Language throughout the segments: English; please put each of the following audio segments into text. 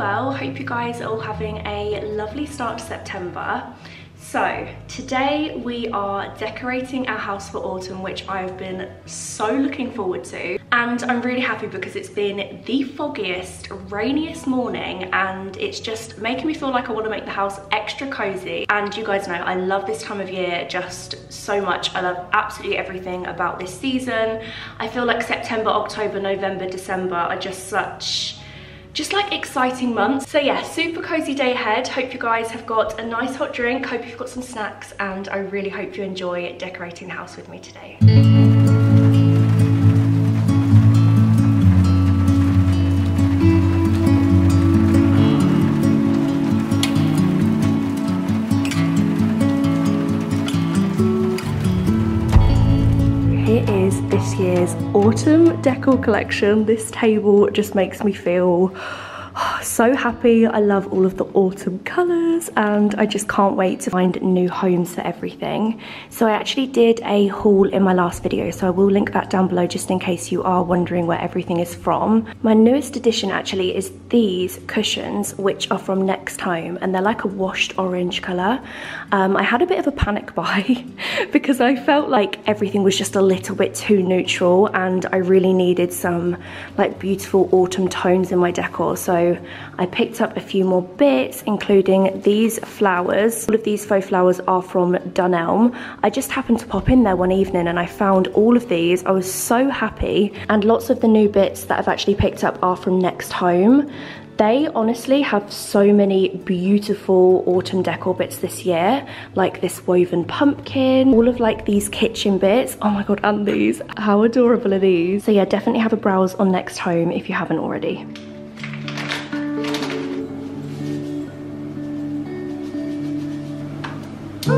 well. Hope you guys are all having a lovely start to September. So today we are decorating our house for autumn, which I've been so looking forward to. And I'm really happy because it's been the foggiest, rainiest morning and it's just making me feel like I want to make the house extra cozy. And you guys know I love this time of year just so much. I love absolutely everything about this season. I feel like September, October, November, December are just such just like exciting months. So yeah, super cozy day ahead. Hope you guys have got a nice hot drink. Hope you've got some snacks and I really hope you enjoy decorating the house with me today. Autumn decor collection. This table just makes me feel so happy. I love all of the autumn colours and I just can't wait to find new homes for everything. So I actually did a haul in my last video so I will link that down below just in case you are wondering where everything is from. My newest addition actually is these cushions which are from Next Home and they're like a washed orange colour. Um, I had a bit of a panic buy because I felt like everything was just a little bit too neutral and I really needed some like beautiful autumn tones in my decor so I picked up a few more bits, including these flowers. All of these faux flowers are from Dunelm. I just happened to pop in there one evening and I found all of these. I was so happy. And lots of the new bits that I've actually picked up are from Next Home. They honestly have so many beautiful autumn decor bits this year, like this woven pumpkin, all of like these kitchen bits. Oh my God, and these, how adorable are these? So yeah, definitely have a browse on Next Home if you haven't already. This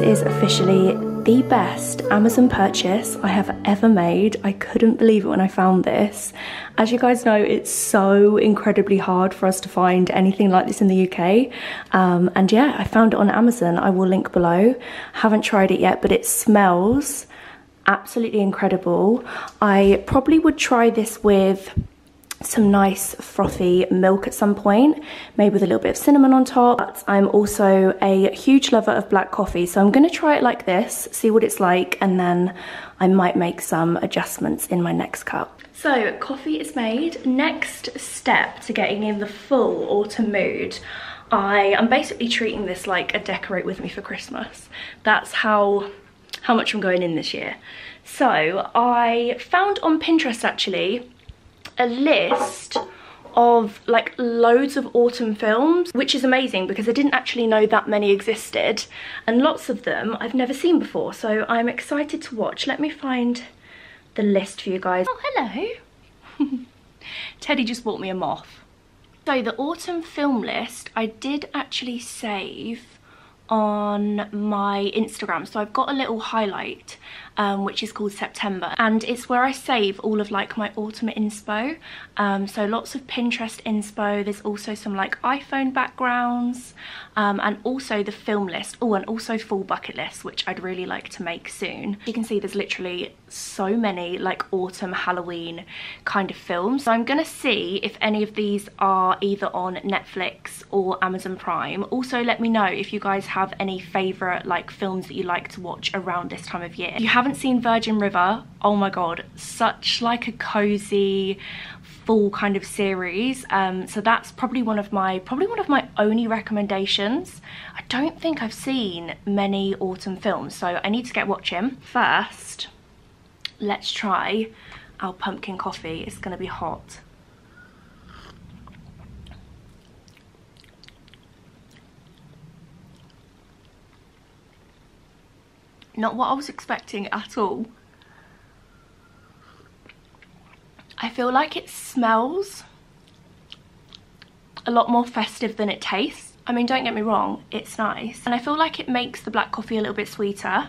is officially the best Amazon purchase I have ever made. I couldn't believe it when I found this. As you guys know, it's so incredibly hard for us to find anything like this in the UK. Um, and yeah, I found it on Amazon. I will link below. Haven't tried it yet, but it smells absolutely incredible. I probably would try this with some nice frothy milk at some point, maybe with a little bit of cinnamon on top. But I'm also a huge lover of black coffee, so I'm gonna try it like this, see what it's like, and then I might make some adjustments in my next cup. So coffee is made. Next step to getting in the full autumn mood I am basically treating this like a decorate with me for Christmas. That's how how much I'm going in this year. So I found on Pinterest actually a list of like loads of autumn films which is amazing because I didn't actually know that many existed and lots of them I've never seen before. So I'm excited to watch. Let me find the list for you guys. Oh hello. Teddy just bought me a moth. So the autumn film list I did actually save on my Instagram. So I've got a little highlight um, which is called September and it's where I save all of like my autumn inspo. Um, so lots of Pinterest inspo. There's also some like iPhone backgrounds um, and also the film list. Oh, and also full bucket list, which I'd really like to make soon. You can see there's literally so many like autumn Halloween kind of films. So I'm gonna see if any of these are either on Netflix or Amazon Prime. Also let me know if you guys have any favorite like films that you like to watch around this time of year. If you haven't seen Virgin River, oh my god, such like a cozy full kind of series. Um, so that's probably one of my probably one of my only recommendations. I don't think i've seen many autumn films so i need to get watching first let's try our pumpkin coffee. It's gonna be hot. Not what I was expecting at all. I feel like it smells a lot more festive than it tastes. I mean, don't get me wrong, it's nice. And I feel like it makes the black coffee a little bit sweeter,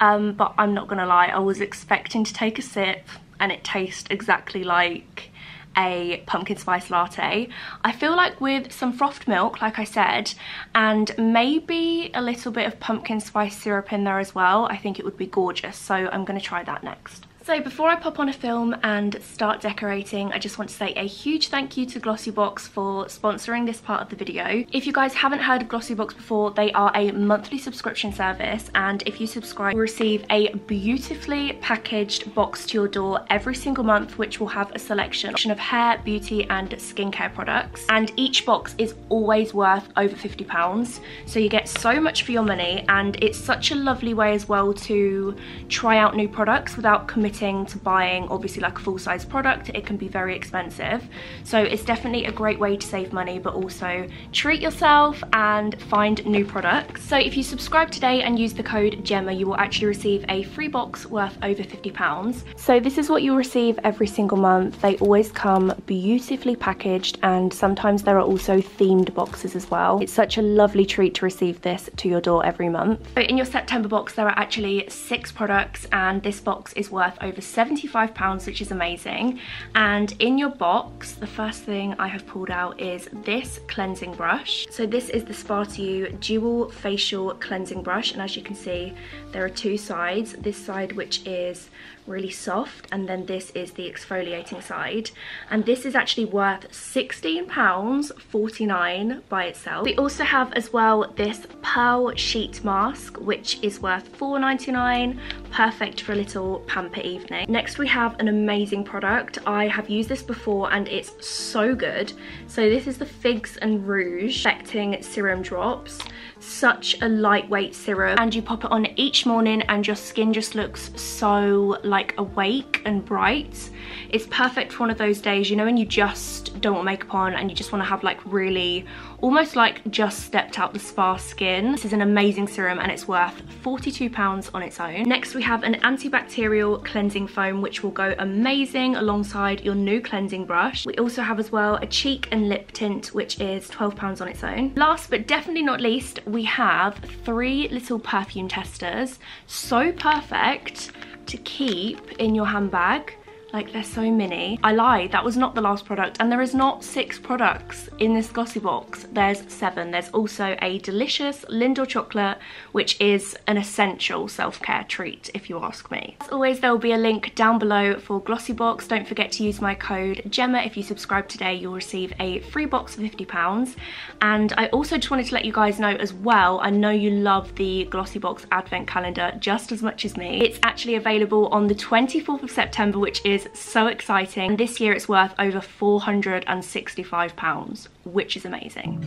um, but I'm not gonna lie, I was expecting to take a sip and it tastes exactly like a pumpkin spice latte. I feel like with some frothed milk, like I said, and maybe a little bit of pumpkin spice syrup in there as well, I think it would be gorgeous. So I'm gonna try that next. So before I pop on a film and start decorating, I just want to say a huge thank you to Glossybox for sponsoring this part of the video. If you guys haven't heard of Glossybox before, they are a monthly subscription service and if you subscribe, you receive a beautifully packaged box to your door every single month which will have a selection of hair, beauty and skincare products. And each box is always worth over £50. So you get so much for your money and it's such a lovely way as well to try out new products without committing to buying obviously like a full-size product it can be very expensive. So it's definitely a great way to save money but also treat yourself and find new products. So if you subscribe today and use the code Gemma you will actually receive a free box worth over 50 pounds. So this is what you'll receive every single month. They always come beautifully packaged and sometimes there are also themed boxes as well. It's such a lovely treat to receive this to your door every month. So in your September box there are actually six products and this box is worth over 75 pounds which is amazing. And in your box the first thing I have pulled out is this cleansing brush. So this is the Spa2U dual facial cleansing brush. And as you can see there are two sides. This side which is really soft and then this is the exfoliating side. And this is actually worth 16 pounds 49 by itself. We also have as well this pearl sheet mask which is worth 4.99 perfect for a little pamper evening. Next we have an amazing product. I have used this before and it's so good. So this is the figs and rouge affecting serum drops. Such a lightweight serum. And you pop it on each morning and your skin just looks so like awake and bright. It's perfect for one of those days you know when you just don't want makeup on and you just want to have like really almost like just stepped out the spa skin. This is an amazing serum and it's worth 42 pounds on its own. Next we have an antibacterial cleansing foam which will go amazing alongside your new cleansing brush. We also have as well a cheek and lip tint which is 12 pounds on its own. Last but definitely not least we have three little perfume testers. So perfect to keep in your handbag like they're so mini. I lied, that was not the last product and there is not six products in this Glossybox. There's seven. There's also a delicious Lindor chocolate which is an essential self-care treat if you ask me. As always there will be a link down below for Glossybox. Don't forget to use my code GEMMA if you subscribe today you'll receive a free box for £50 and I also just wanted to let you guys know as well I know you love the Glossybox advent calendar just as much as me. It's actually available on the 24th of September which is is so exciting. This year it's worth over £465, which is amazing.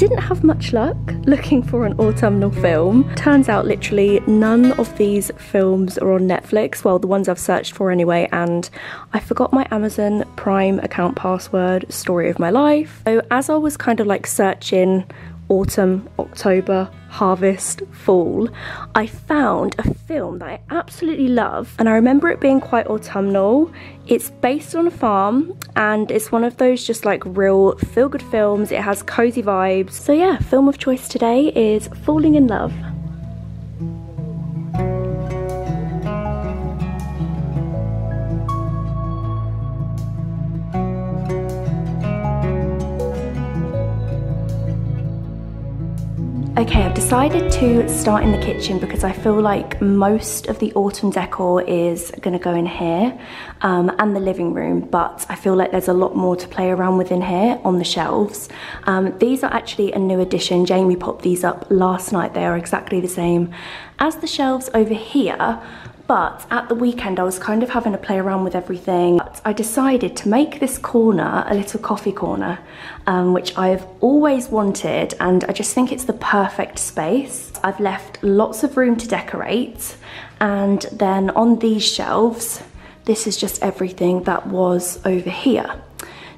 Didn't have much luck looking for an autumnal film. Turns out literally none of these films are on Netflix, well the ones I've searched for anyway, and I forgot my Amazon Prime account password, story of my life. So as I was kind of like searching autumn, October, harvest, fall, I found a film that I absolutely love and I remember it being quite autumnal. It's based on a farm and it's one of those just like real feel-good films. It has cozy vibes. So yeah, film of choice today is Falling Inn Love. Okay, I've decided to start in the kitchen because I feel like most of the autumn decor is gonna go in here um, and the living room, but I feel like there's a lot more to play around with in here on the shelves. Um, these are actually a new addition. Jamie popped these up last night. They are exactly the same as the shelves over here, but at the weekend I was kind of having to play around with everything. But I decided to make this corner a little coffee corner, um, which I've always wanted and I just think it's the perfect space. I've left lots of room to decorate and then on these shelves, this is just everything that was over here.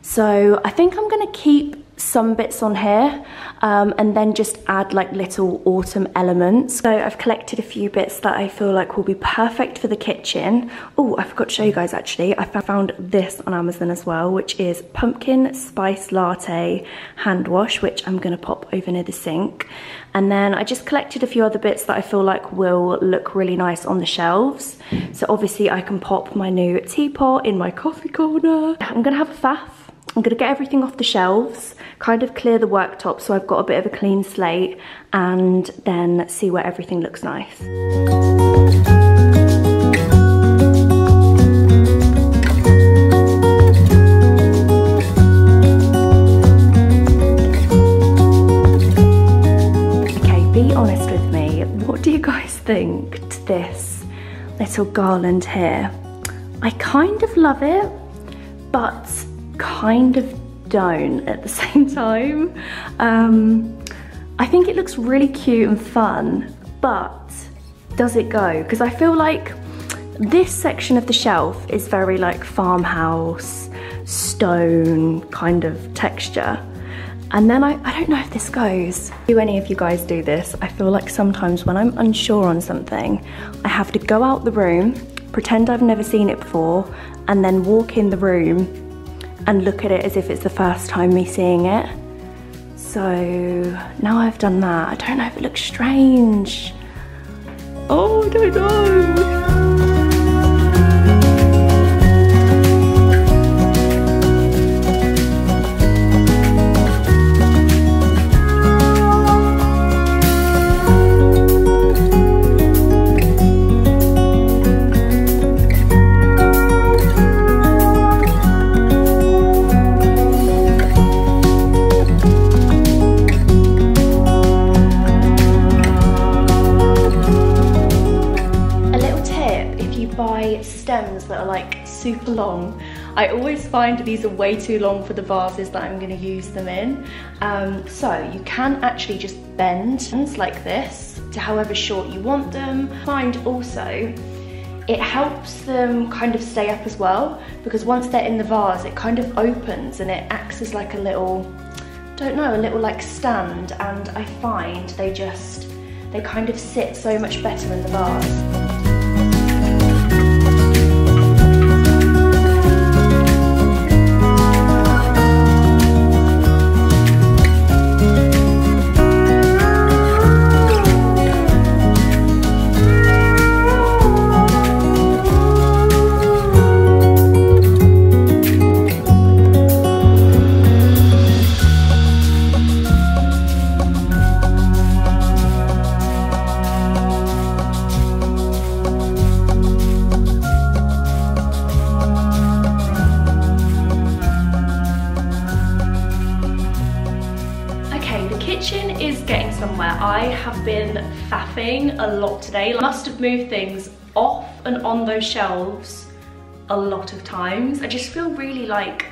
So I think I'm gonna keep some bits on here um, and then just add like little autumn elements. So I've collected a few bits that I feel like will be perfect for the kitchen. Oh, I forgot to show you guys actually. I found this on Amazon as well, which is pumpkin spice latte hand wash, which I'm gonna pop over near the sink. And then I just collected a few other bits that I feel like will look really nice on the shelves. So obviously I can pop my new teapot in my coffee corner. I'm gonna have a faff I'm gonna get everything off the shelves, kind of clear the worktop so I've got a bit of a clean slate and then see where everything looks nice. Okay, be honest with me. What do you guys think to this little garland here? I kind of love it, but kind of don't at the same time. Um, I think it looks really cute and fun, but does it go? Because I feel like this section of the shelf is very like farmhouse, stone kind of texture. And then I, I don't know if this goes. Do any of you guys do this? I feel like sometimes when I'm unsure on something, I have to go out the room, pretend I've never seen it before, and then walk in the room and look at it as if it's the first time me seeing it. So now I've done that, I don't know if it looks strange. Oh, I don't know. Super long. I always find these are way too long for the vases that I'm gonna use them in. Um, so you can actually just bend like this to however short you want them. Find also, it helps them kind of stay up as well because once they're in the vase, it kind of opens and it acts as like a little, don't know, a little like stand and I find they just, they kind of sit so much better in the vase. A lot today. I must have moved things off and on those shelves a lot of times. I just feel really like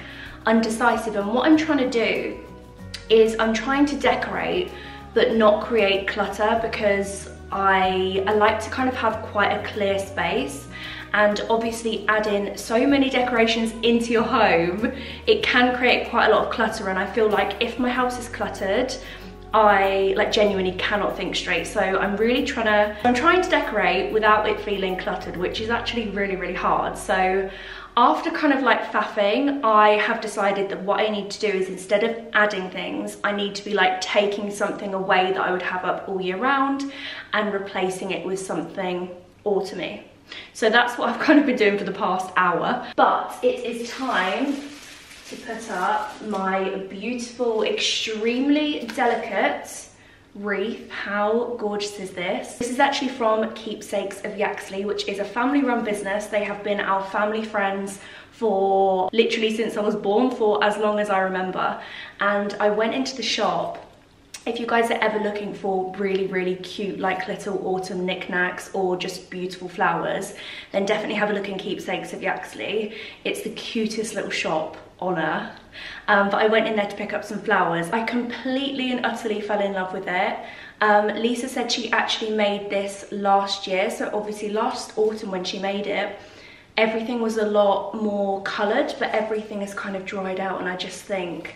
undecisive and what I'm trying to do is I'm trying to decorate but not create clutter because I, I like to kind of have quite a clear space and obviously adding so many decorations into your home, it can create quite a lot of clutter and I feel like if my house is cluttered, I like genuinely cannot think straight. So I'm really trying to, I'm trying to decorate without it feeling cluttered, which is actually really, really hard. So after kind of like faffing, I have decided that what I need to do is instead of adding things, I need to be like taking something away that I would have up all year round and replacing it with something autumny. So that's what I've kind of been doing for the past hour. But it is time to put up my beautiful, extremely delicate wreath. How gorgeous is this? This is actually from Keepsakes of Yaxley, which is a family run business. They have been our family friends for literally since I was born for as long as I remember. And I went into the shop if you guys are ever looking for really, really cute, like little autumn knickknacks or just beautiful flowers, then definitely have a look in Keepsakes of Yaxley. It's the cutest little shop honour. Um, but I went in there to pick up some flowers. I completely and utterly fell in love with it. Um, Lisa said she actually made this last year, so obviously last autumn when she made it, everything was a lot more coloured, but everything is kind of dried out and I just think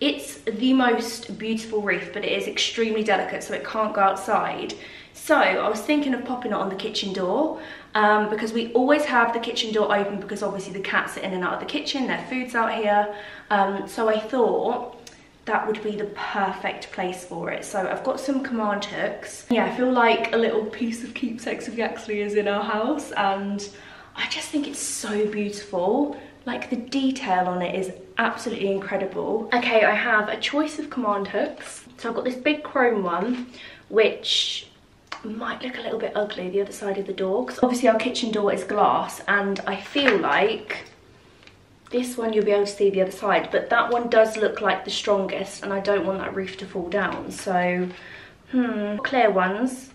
It's the most beautiful wreath, but it is extremely delicate, so it can't go outside. So I was thinking of popping it on the kitchen door um, because we always have the kitchen door open because obviously the cats are in and out of the kitchen, their food's out here. Um, so I thought that would be the perfect place for it. So I've got some command hooks. Yeah, I feel like a little piece of keepsakes of Yaxley is in our house and I just think it's so beautiful. Like the detail on it is absolutely incredible. Okay, I have a choice of command hooks. So I've got this big chrome one, which might look a little bit ugly the other side of the door because obviously our kitchen door is glass and I feel like this one you'll be able to see the other side but that one does look like the strongest and I don't want that roof to fall down so hmm. Clear ones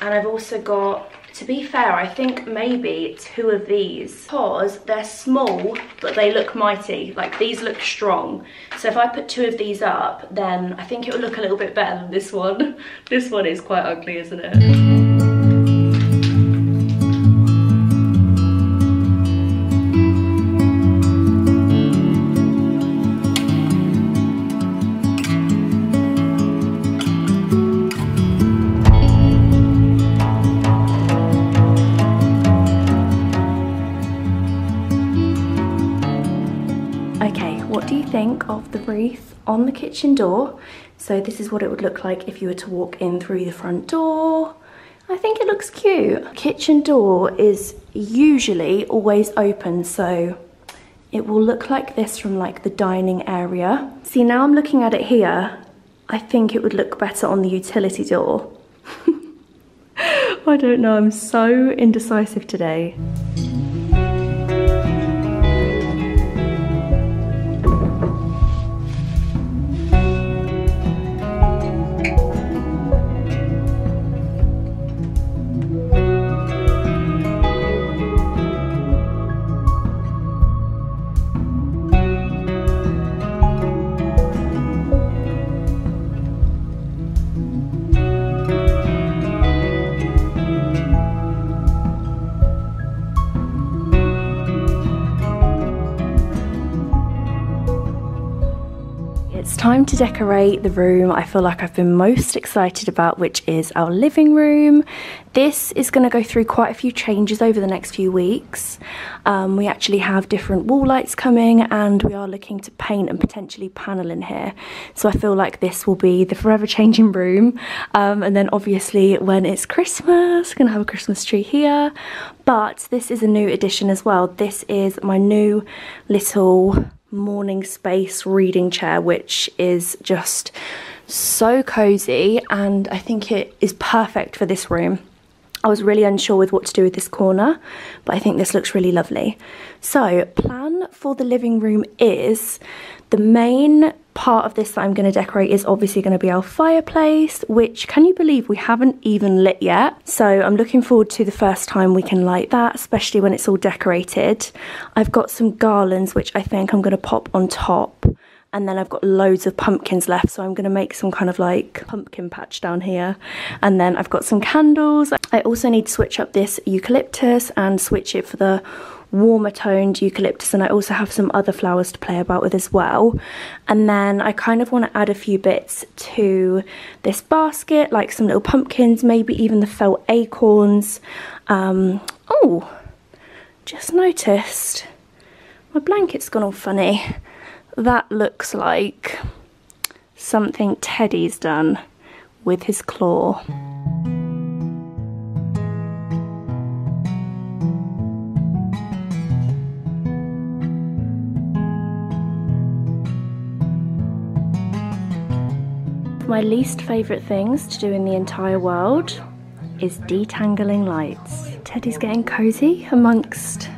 and I've also got to be fair I think maybe two of these because they're small but they look mighty. Like these look strong. So if I put two of these up then I think it will look a little bit better than this one. This one is quite ugly isn't it kitchen door. So this is what it would look like if you were to walk in through the front door. I think it looks cute. Kitchen door is usually always open, so it will look like this from like the dining area. See, now I'm looking at it here, I think it would look better on the utility door. I don't know, I'm so indecisive today. To decorate the room I feel like I've been most excited about, which is our living room. This is going to go through quite a few changes over the next few weeks. Um, we actually have different wall lights coming and we are looking to paint and potentially panel in here. So I feel like this will be the forever changing room. Um, and then obviously when it's Christmas, going to have a Christmas tree here. But this is a new addition as well. This is my new little morning space reading chair, which is just so cozy and I think it is perfect for this room. I was really unsure with what to do with this corner, but I think this looks really lovely. So plan for the living room is the main part of this that I'm going to decorate is obviously going to be our fireplace, which can you believe we haven't even lit yet? So I'm looking forward to the first time we can light that, especially when it's all decorated. I've got some garlands, which I think I'm going to pop on top. And then I've got loads of pumpkins left, so I'm going to make some kind of like pumpkin patch down here. And then I've got some candles. I also need to switch up this eucalyptus and switch it for the warmer toned eucalyptus and I also have some other flowers to play about with as well. And then I kind of want to add a few bits to this basket, like some little pumpkins, maybe even the felt acorns. Um, oh, just noticed my blanket's gone all funny. That looks like something Teddy's done with his claw. My least favourite things to do in the entire world is detangling lights. Teddy's getting cosy amongst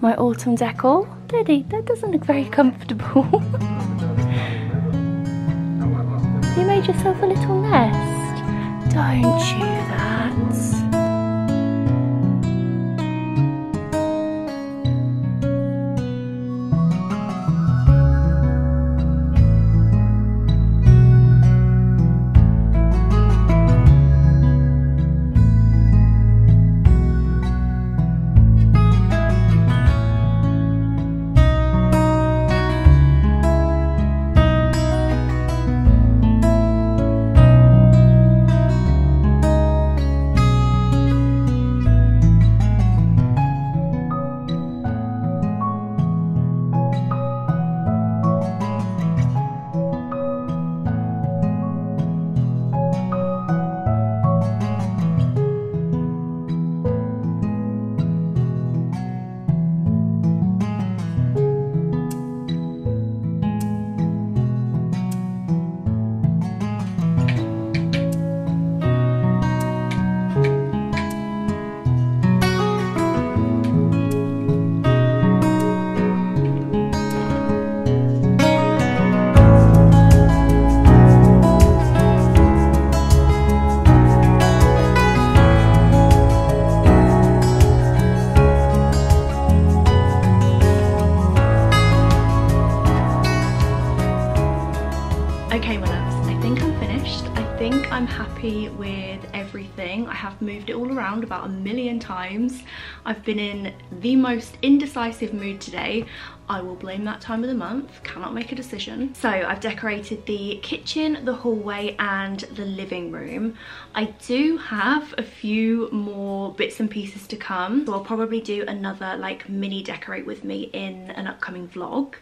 my autumn decor. Teddy, that doesn't look very comfortable. you made yourself a little nest. Don't you that? I'm happy with everything. I have moved it all around about a million times. I've been in the most indecisive mood today. I will blame that time of the month, cannot make a decision. So I've decorated the kitchen, the hallway and the living room. I do have a few more bits and pieces to come. So I'll probably do another like mini decorate with me in an upcoming vlog.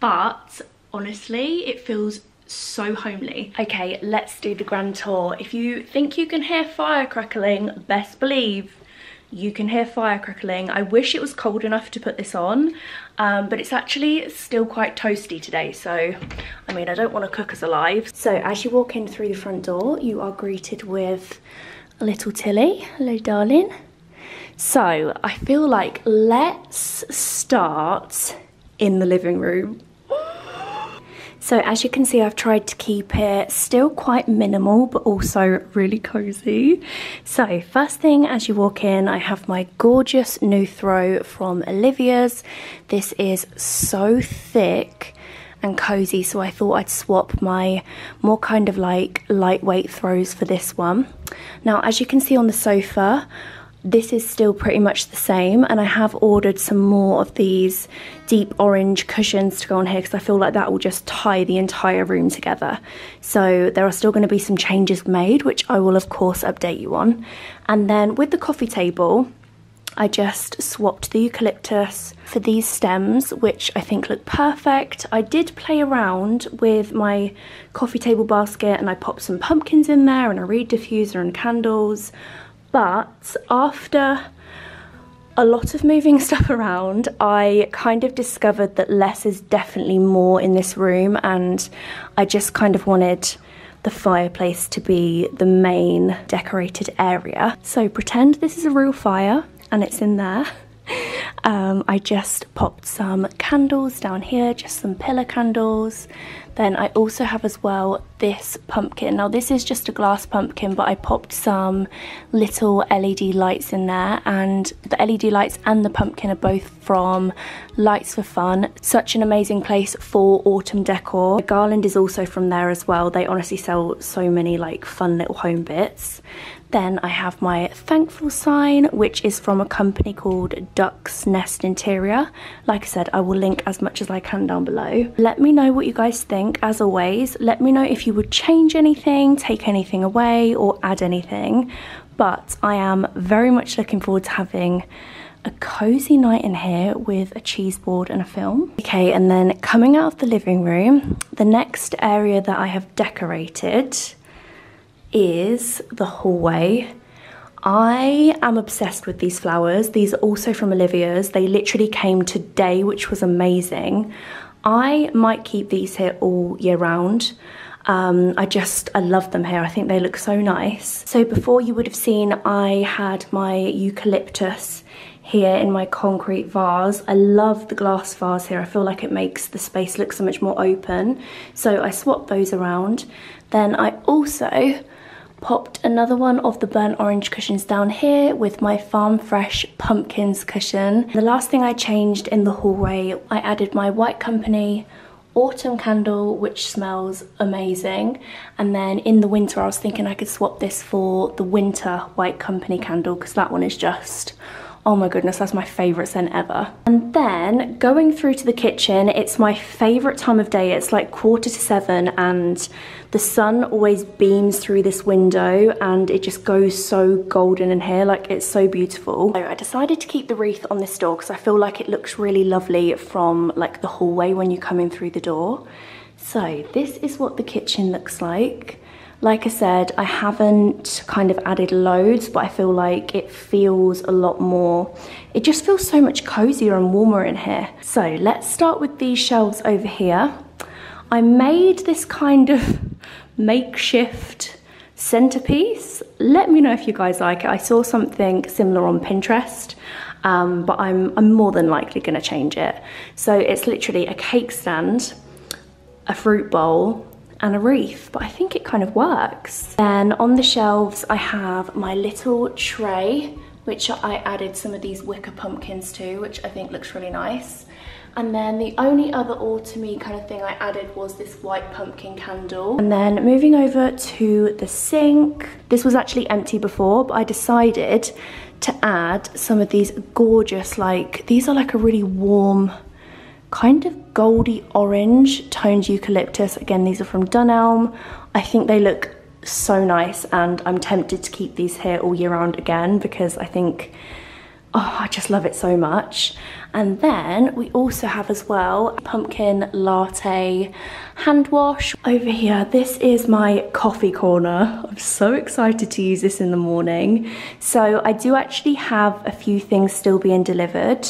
But honestly, it feels so homely. Okay, let's do the grand tour. If you think you can hear fire crackling, best believe you can hear fire crackling. I wish it was cold enough to put this on, um, but it's actually still quite toasty today. So, I mean, I don't want to cook us alive. So as you walk in through the front door, you are greeted with a little Tilly. Hello, darling. So I feel like let's start in the living room. So as you can see, I've tried to keep it still quite minimal, but also really cozy. So first thing as you walk in, I have my gorgeous new throw from Olivia's. This is so thick and cozy, so I thought I'd swap my more kind of like lightweight throws for this one. Now, as you can see on the sofa, this is still pretty much the same and I have ordered some more of these deep orange cushions to go on here because I feel like that will just tie the entire room together. So there are still going to be some changes made which I will of course update you on. And then with the coffee table I just swapped the eucalyptus for these stems, which I think look perfect. I did play around with my coffee table basket and I popped some pumpkins in there and a reed diffuser and candles. But after a lot of moving stuff around, I kind of discovered that less is definitely more in this room and I just kind of wanted the fireplace to be the main decorated area. So pretend this is a real fire and it's in there. Um, I just popped some candles down here, just some pillar candles. Then I also have as well this pumpkin. Now this is just a glass pumpkin, but I popped some little LED lights in there and the LED lights and the pumpkin are both from Lights4fun. Such an amazing place for autumn decor. The garland is also from there as well. They honestly sell so many like fun little home bits. Then I have my thankful sign, which is from a company called Duck's Nest Interior. Like I said, I will link as much as I can down below. Let me know what you guys think, as always. Let me know if you would change anything, take anything away, or add anything. But I am very much looking forward to having a cozy night in here with a cheese board and a film. Okay, and then coming out of the living room, the next area that I have decorated is the hallway. I am obsessed with these flowers. These are also from Olivia's. They literally came today, which was amazing. I might keep these here all year round. Um, I just, I love them here. I think they look so nice. So before you would have seen, I had my eucalyptus here in my concrete vase. I love the glass vase here. I feel like it makes the space look so much more open. So I swapped those around. Then I also popped another one of the burnt orange cushions down here with my Farm Fresh pumpkins cushion. The last thing I changed in the hallway, I added my White Company autumn candle which smells amazing and then in the winter I was thinking I could swap this for the winter White Company candle because that one is just Oh my goodness, that's my favorite scent ever. And then going through to the kitchen, it's my favorite time of day. It's like quarter to seven and the sun always beams through this window and it just goes so golden in here, like it's so beautiful. So I decided to keep the wreath on this door because I feel like it looks really lovely from like the hallway when you come in through the door. So this is what the kitchen looks like. Like I said, I haven't kind of added loads, but I feel like it feels a lot more, it just feels so much cozier and warmer in here. So let's start with these shelves over here. I made this kind of makeshift centerpiece. Let me know if you guys like it. I saw something similar on Pinterest, um, but I'm, I'm more than likely gonna change it. So it's literally a cake stand, a fruit bowl, and a wreath, but I think it kind of works. Then on the shelves, I have my little tray, which I added some of these wicker pumpkins to, which I think looks really nice. And then the only other autumny kind of thing I added was this white pumpkin candle. And then moving over to the sink. This was actually empty before, but I decided to add some of these gorgeous, like, these are like a really warm, kind of goldy orange toned eucalyptus. Again, these are from Dunelm. I think they look so nice and I'm tempted to keep these here all year round again because I think oh I just love it so much and then we also have as well pumpkin latte hand wash. Over here this is my coffee corner. I'm so excited to use this in the morning. So I do actually have a few things still being delivered.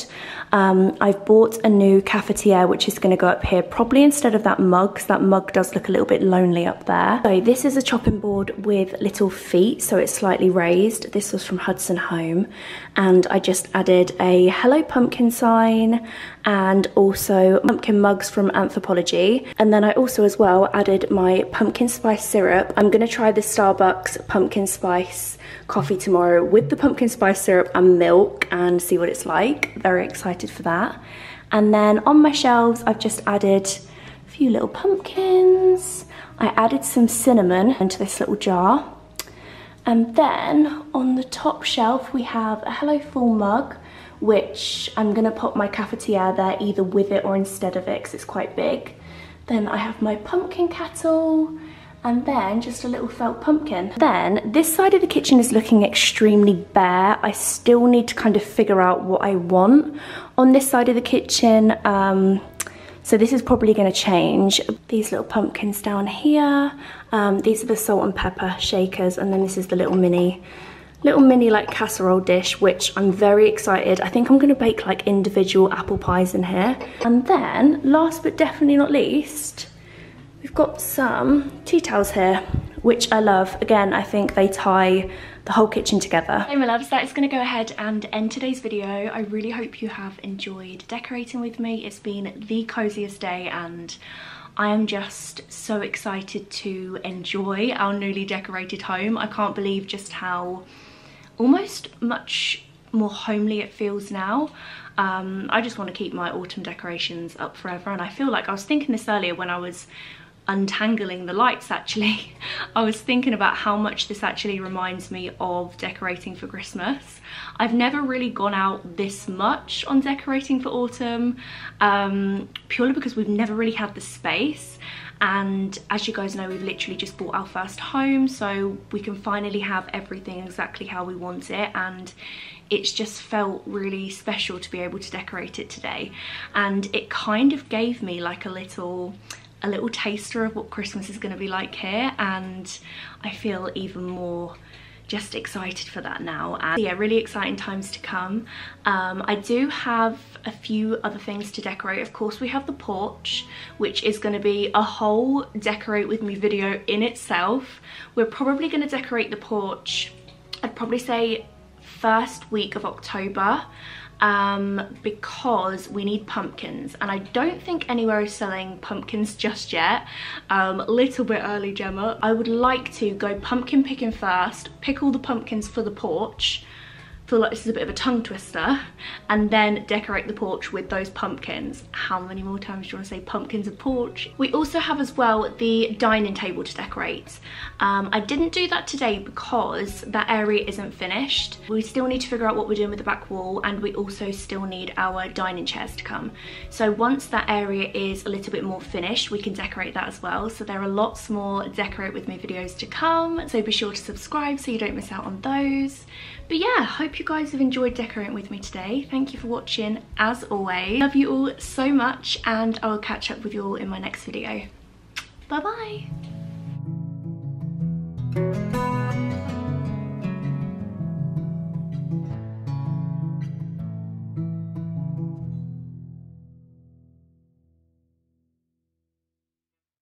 Um, I've bought a new cafetiere which is going to go up here probably instead of that mug because that mug does look a little bit lonely up there. So this is a chopping board with little feet so it's slightly raised. This was from Hudson Home. And I just added a Hello Pumpkin sign and also pumpkin mugs from Anthropologie and then I also as well added my pumpkin spice syrup. I'm to try the Starbucks pumpkin spice coffee tomorrow with the pumpkin spice syrup and milk and see what it's like. Very excited for that. And then on my shelves, I've just added a few little pumpkins. I added some cinnamon into this little jar. And then on the top shelf, we have a Hello Fall mug, which I'm gonna put my cafetiere there either with it or instead of it, because it's quite big. Then I have my pumpkin kettle, and then just a little felt pumpkin. Then this side of the kitchen is looking extremely bare. I still need to kind of figure out what I want on this side of the kitchen. Um, so this is probably gonna change. These little pumpkins down here. Um, these are the salt and pepper shakers and then this is the little mini little mini like casserole dish which I'm very excited I think I'm gonna bake like individual apple pies in here and then last but definitely not least We've got some tea towels here, which I love. Again, I think they tie the whole kitchen together. Hey my loves, that is going to go ahead and end today's video. I really hope you have enjoyed decorating with me. It's been the coziest day and I am just so excited to enjoy our newly decorated home. I can't believe just how almost much more homely it feels now. Um, I just want to keep my autumn decorations up forever and I feel like I was thinking this earlier when I was untangling the lights actually. I was thinking about how much this actually reminds me of decorating for Christmas. I've never really gone out this much on decorating for autumn um, purely because we've never really had the space. And as you guys know we've literally just bought our first home so we can finally have everything exactly how we want it. And it's just felt really special to be able to decorate it today. And it kind of gave me like a little a little taster of what Christmas is going to be like here and I feel even more just excited for that now. And yeah really exciting times to come. Um, I do have a few other things to decorate. Of course we have the porch which is going to be a whole decorate with me video in itself. We're probably going to decorate the porch I'd probably say first week of October um, because we need pumpkins and I don't think anywhere is selling pumpkins just yet. Um, a little bit early, Gemma. I would like to go pumpkin picking first, pick all the pumpkins for the porch, feel like this is a bit of a tongue twister and then decorate the porch with those pumpkins. How many more times do you want to say pumpkins and porch? We also have as well the dining table to decorate. Um, I didn't do that today because that area isn't finished. We still need to figure out what we're doing with the back wall and we also still need our dining chairs to come. So once that area is a little bit more finished, we can decorate that as well. So there are lots more decorate with me videos to come. So be sure to subscribe so you don't miss out on those. But yeah, hope you guys have enjoyed decorating with me today. Thank you for watching as always. Love you all so much and I will catch up with you all in my next video. Bye bye.